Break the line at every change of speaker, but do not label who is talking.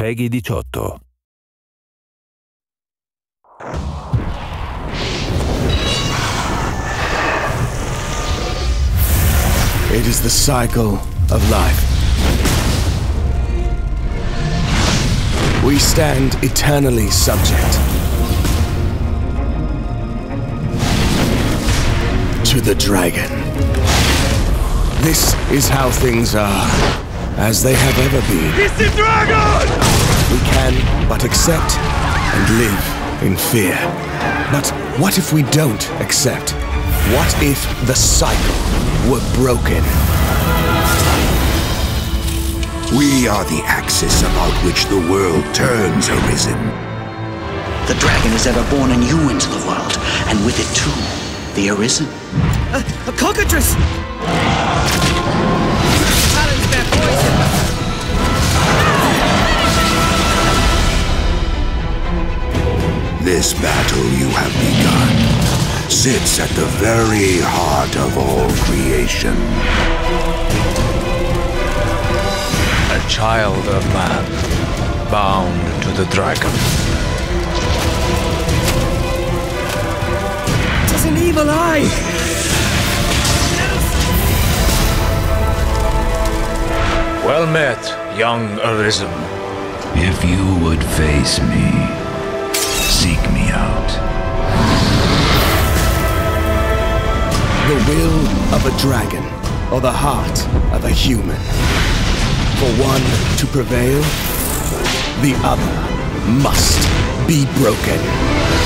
PEGI 18.
It is the cycle of life. We stand eternally subject to the dragon. This is how things are, as they have ever been.
It's the dragon!
We can but accept and live in fear. But what if we don't accept? What if the cycle were broken?
We are the axis about which the world turns, Arisen.
The dragon is ever born anew into the world, and with it too, the Arisen.
A, a cockatrice!
This battle you have begun sits at the very heart of all creation.
A child of man, bound to the dragon.
Tis an evil eye!
Well met, young Arisen.
If you would face me,
The will of a dragon, or the heart of a human. For one to prevail, the other must be broken.